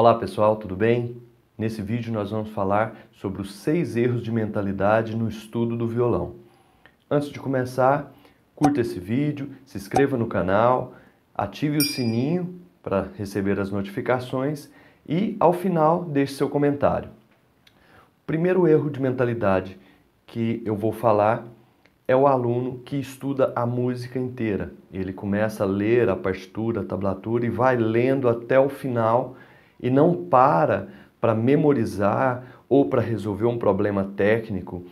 Olá pessoal, tudo bem? Nesse vídeo nós vamos falar sobre os seis erros de mentalidade no estudo do violão. Antes de começar, curta esse vídeo, se inscreva no canal, ative o sininho para receber as notificações e ao final deixe seu comentário. O primeiro erro de mentalidade que eu vou falar é o aluno que estuda a música inteira. Ele começa a ler a partitura, a tablatura e vai lendo até o final e não para para memorizar ou para resolver um problema técnico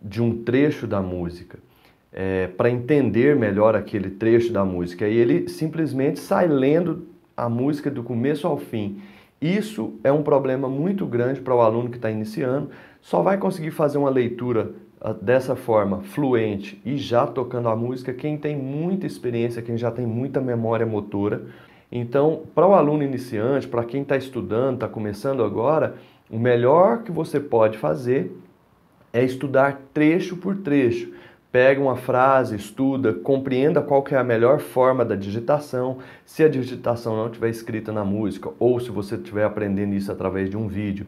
de um trecho da música, é, para entender melhor aquele trecho da música. E ele simplesmente sai lendo a música do começo ao fim. Isso é um problema muito grande para o aluno que está iniciando. Só vai conseguir fazer uma leitura ah, dessa forma fluente e já tocando a música quem tem muita experiência, quem já tem muita memória motora. Então, para o aluno iniciante, para quem está estudando, está começando agora, o melhor que você pode fazer é estudar trecho por trecho. Pega uma frase, estuda, compreenda qual é a melhor forma da digitação. Se a digitação não estiver escrita na música ou se você estiver aprendendo isso através de um vídeo,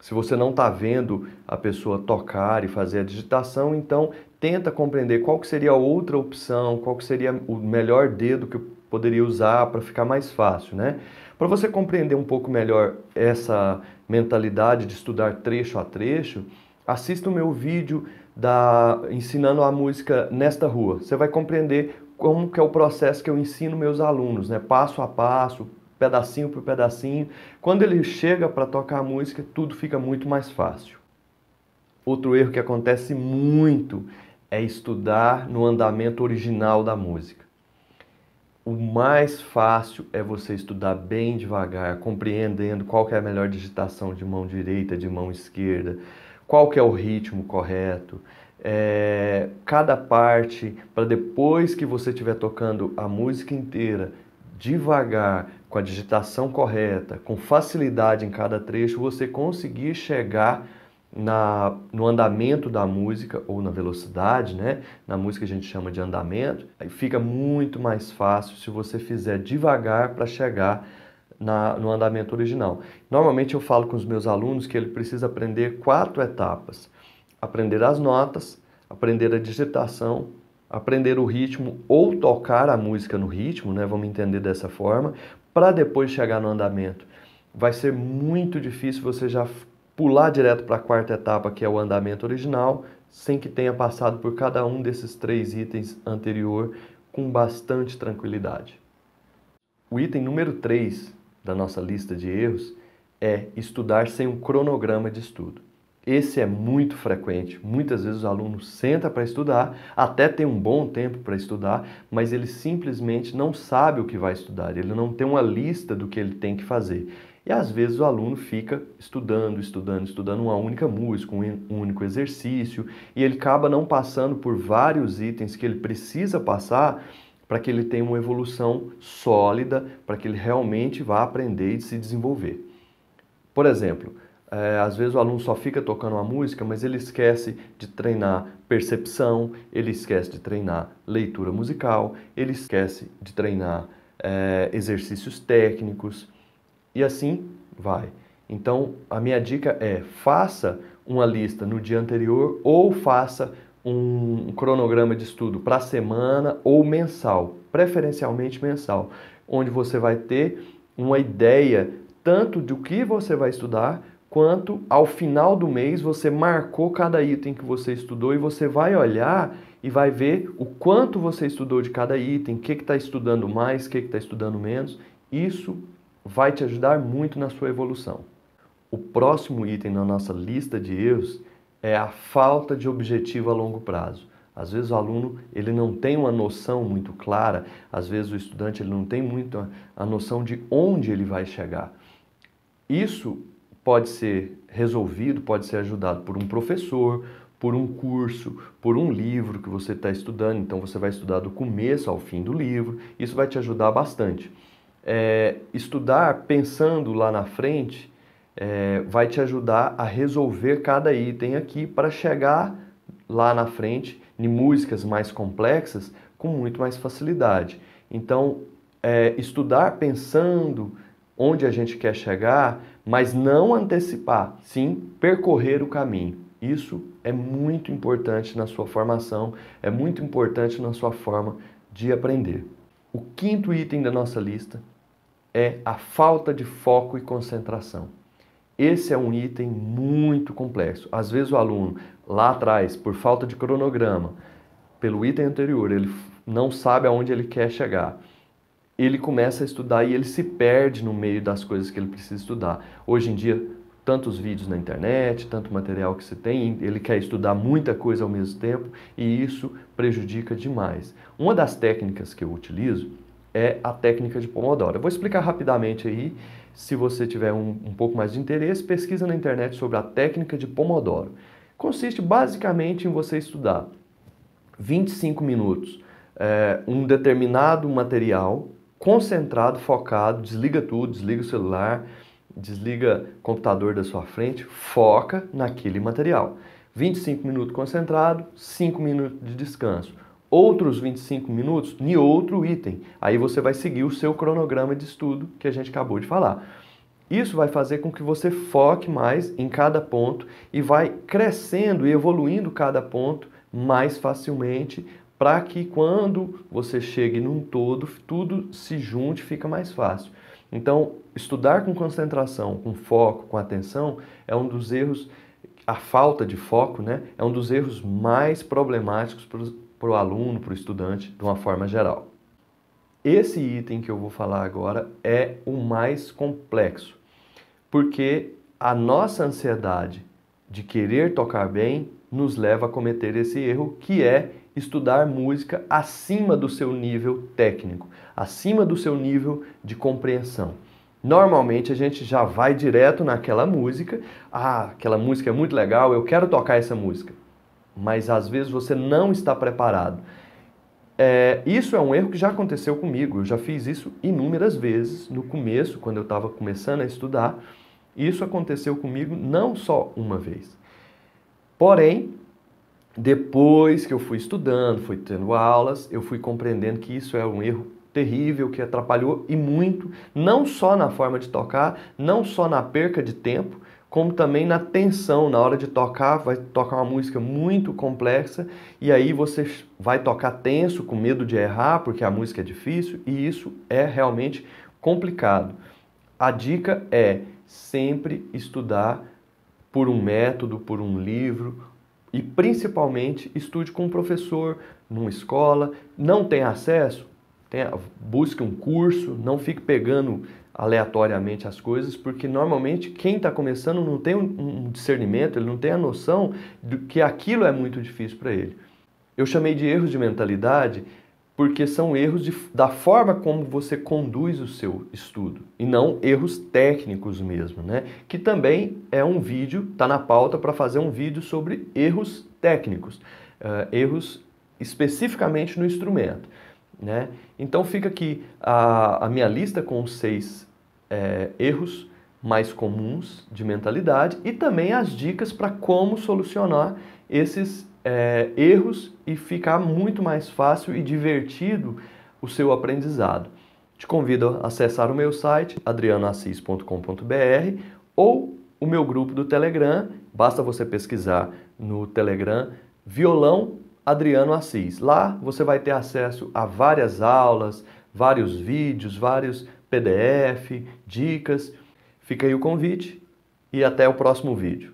se você não está vendo a pessoa tocar e fazer a digitação, então tenta compreender qual que seria a outra opção, qual que seria o melhor dedo que poderia usar para ficar mais fácil, né? Para você compreender um pouco melhor essa mentalidade de estudar trecho a trecho, assista o meu vídeo da ensinando a música nesta rua. Você vai compreender como que é o processo que eu ensino meus alunos, né? Passo a passo, pedacinho por pedacinho. Quando ele chega para tocar a música, tudo fica muito mais fácil. Outro erro que acontece muito é estudar no andamento original da música o mais fácil é você estudar bem devagar, compreendendo qual é a melhor digitação de mão direita, de mão esquerda, qual é o ritmo correto, é, cada parte, para depois que você estiver tocando a música inteira, devagar, com a digitação correta, com facilidade em cada trecho, você conseguir chegar na, no andamento da música ou na velocidade, né? Na música a gente chama de andamento. Aí fica muito mais fácil se você fizer devagar para chegar na, no andamento original. Normalmente eu falo com os meus alunos que ele precisa aprender quatro etapas: aprender as notas, aprender a digitação, aprender o ritmo ou tocar a música no ritmo, né? Vamos entender dessa forma, para depois chegar no andamento. Vai ser muito difícil você já pular direto para a quarta etapa, que é o andamento original, sem que tenha passado por cada um desses três itens anterior com bastante tranquilidade. O item número 3 da nossa lista de erros é estudar sem um cronograma de estudo. Esse é muito frequente. Muitas vezes o aluno senta para estudar, até tem um bom tempo para estudar, mas ele simplesmente não sabe o que vai estudar, ele não tem uma lista do que ele tem que fazer. E às vezes o aluno fica estudando, estudando, estudando uma única música, um único exercício, e ele acaba não passando por vários itens que ele precisa passar para que ele tenha uma evolução sólida, para que ele realmente vá aprender e se desenvolver. Por exemplo, é, às vezes o aluno só fica tocando uma música, mas ele esquece de treinar percepção, ele esquece de treinar leitura musical, ele esquece de treinar é, exercícios técnicos e assim vai. Então, a minha dica é: faça uma lista no dia anterior ou faça um cronograma de estudo para semana ou mensal, preferencialmente mensal, onde você vai ter uma ideia tanto do que você vai estudar, quanto ao final do mês você marcou cada item que você estudou e você vai olhar e vai ver o quanto você estudou de cada item, o que está estudando mais, o que está estudando menos. Isso vai te ajudar muito na sua evolução. O próximo item na nossa lista de erros é a falta de objetivo a longo prazo. Às vezes o aluno ele não tem uma noção muito clara, às vezes o estudante ele não tem muito a noção de onde ele vai chegar. Isso pode ser resolvido, pode ser ajudado por um professor, por um curso, por um livro que você está estudando. Então você vai estudar do começo ao fim do livro. Isso vai te ajudar bastante é, estudar pensando lá na frente é, vai te ajudar a resolver cada item aqui para chegar lá na frente em músicas mais complexas com muito mais facilidade. Então, é, estudar pensando onde a gente quer chegar, mas não antecipar, sim percorrer o caminho. Isso é muito importante na sua formação, é muito importante na sua forma de aprender. O quinto item da nossa lista é a falta de foco e concentração. Esse é um item muito complexo. Às vezes o aluno lá atrás, por falta de cronograma, pelo item anterior, ele não sabe aonde ele quer chegar. Ele começa a estudar e ele se perde no meio das coisas que ele precisa estudar. Hoje em dia, tantos vídeos na internet, tanto material que se tem, ele quer estudar muita coisa ao mesmo tempo e isso prejudica demais. Uma das técnicas que eu utilizo é a técnica de Pomodoro. Eu vou explicar rapidamente aí. Se você tiver um, um pouco mais de interesse, pesquisa na internet sobre a técnica de Pomodoro. Consiste basicamente em você estudar 25 minutos é, um determinado material concentrado, focado, desliga tudo, desliga o celular, desliga o computador da sua frente, foca naquele material. 25 minutos concentrado, 5 minutos de descanso outros 25 minutos em outro item. Aí você vai seguir o seu cronograma de estudo que a gente acabou de falar. Isso vai fazer com que você foque mais em cada ponto e vai crescendo e evoluindo cada ponto mais facilmente para que quando você chegue num todo, tudo se junte, fica mais fácil. Então, estudar com concentração, com foco, com atenção é um dos erros, a falta de foco, né? É um dos erros mais problemáticos para o aluno, para o estudante, de uma forma geral. Esse item que eu vou falar agora é o mais complexo, porque a nossa ansiedade de querer tocar bem nos leva a cometer esse erro, que é estudar música acima do seu nível técnico, acima do seu nível de compreensão. Normalmente a gente já vai direto naquela música, ah, aquela música é muito legal, eu quero tocar essa música mas às vezes você não está preparado. É, isso é um erro que já aconteceu comigo. Eu já fiz isso inúmeras vezes no começo, quando eu estava começando a estudar. Isso aconteceu comigo não só uma vez. Porém, depois que eu fui estudando, fui tendo aulas, eu fui compreendendo que isso é um erro terrível que atrapalhou e muito, não só na forma de tocar, não só na perca de tempo, como também na tensão na hora de tocar, vai tocar uma música muito complexa e aí você vai tocar tenso, com medo de errar, porque a música é difícil e isso é realmente complicado. A dica é sempre estudar por um método, por um livro e principalmente estude com um professor, numa escola. Não tem acesso? Tenha, busque um curso, não fique pegando aleatoriamente as coisas, porque normalmente quem está começando não tem um discernimento, ele não tem a noção de que aquilo é muito difícil para ele. Eu chamei de erros de mentalidade porque são erros de, da forma como você conduz o seu estudo e não erros técnicos mesmo, né? Que também é um vídeo, está na pauta para fazer um vídeo sobre erros técnicos, uh, erros especificamente no instrumento. Né? Então fica aqui a, a minha lista com os seis é, erros mais comuns de mentalidade e também as dicas para como solucionar esses é, erros e ficar muito mais fácil e divertido o seu aprendizado. Te convido a acessar o meu site adrianoassis.com.br ou o meu grupo do Telegram. Basta você pesquisar no Telegram violão Adriano Assis. Lá você vai ter acesso a várias aulas, vários vídeos, vários PDF, dicas. Fica aí o convite e até o próximo vídeo.